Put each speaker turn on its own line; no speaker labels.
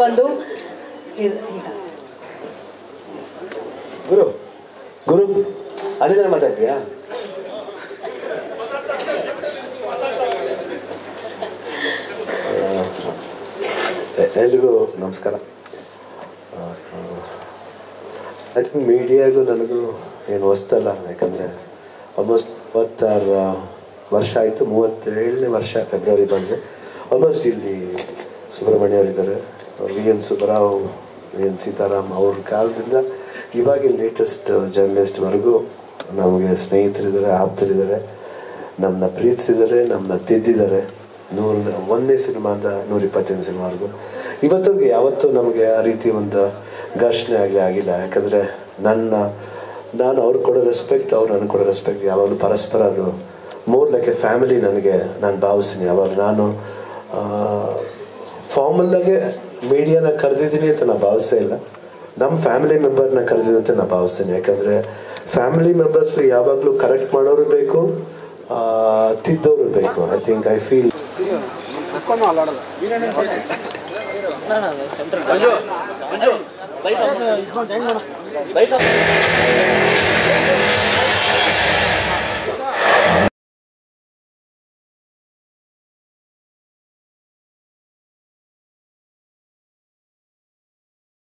ಬಂದು
ಗುರು ಗುರು, ಅದೇ ಮಾತಾಡ್ತೀಯಾ? ಎಲ್ರಿಗೂ ನಮಸ್ಕಾರ. ಐ ಥಿಂಕ್ ಮೀಡಿಯಾಗೂ ನನಗೂ ಏನು ಹೊಸ್ತಲ್ಲ, ಯಾಕಂದರೆ ಆಲ್ಮೋಸ್ಟ್ ಮೂವತ್ತಾರು ವರ್ಷ ಆಯಿತು, ಮೂವತ್ತೇಳನೇ ವರ್ಷ ಫೆಬ್ರವರಿ ಬಂದರೆ ಆಲ್ಮೋಸ್ಟ್ ಇಲ್ಲಿ ಸುಬ್ರಹ್ಮಣ್ಯ ಅವರಿದ್ದಾರೆ. V N Subbarao V N Sitaram ಅವ್ರ ಕಾಲದಿಂದ ಇವಾಗ ಲೇಟೆಸ್ಟ್ ಜರ್ನಲಿಸ್ಟ್ವರೆಗೂ ನಮಗೆ ಸ್ನೇಹಿತರಿದ್ದಾರೆ, ಆಪ್ತರಿದ್ದಾರೆ ನಮ್ಮನ್ನ ಪ್ರೀತಿಸಿದ್ದಾರೆ ನಮ್ಮನ್ನ ತಿದ್ದಿದ್ದಾರೆ. ನೂರ ಒಂದನೇ ಸಿನಿಮಾ ಅಂತ ನೂರ ಇಪ್ಪತ್ತೈದು ಸಿನಿಮಾವರೆಗೂ. ಇವತ್ತಿಗೆ ಯಾವತ್ತೂ ನಮಗೆ ಆ ರೀತಿ ಒಂದು ಘರ್ಷಣೆ ಆಗಲಿ ಆಗಿಲ್ಲ. ಯಾಕಂದರೆ ನನ್ನ, ನಾನು ಅವ್ರು ಕೊಡೋ ರೆಸ್ಪೆಕ್ಟ್ ಅವ್ರು ನನಗೆ ಕೊಡೋ ರೆಸ್ಪೆಕ್ಟ್ ಯಾವಾಗಲೂ ಪರಸ್ಪರ ಅದು ಮೋರ್ ಲೈಕ್ ಎ ಫ್ಯಾಮಿಲಿ ನನಗೆ ನಾನು ಭಾವಿಸ್ತೀನಿ. ಯಾವಾಗ ನಾನು ಫಾರ್ಮಲ್ಲಾಗೆ ಮೀಡಿಯಾನ ಕರೆದಿದ್ದೀನಿ ಅಂತ ನಾನು ಭಾವಿಸೇ ಇಲ್ಲ ನಮ್ಮ ಫ್ಯಾಮಿಲಿ ಮೆಂಬರ್ನ ಕರೆದಿದಂತೆ ನಾನು ಭಾವಿಸ್ತೀನಿ ಯಾಕಂದರೆ ಫ್ಯಾಮಿಲಿ ಮೆಂಬರ್ಸ್ ಯಾವಾಗಲೂ ಕರೆಕ್ಟ್ ಮಾಡೋರು ಬೇಕು ತಿದ್ದವರು ಬೇಕು I think I feel
bite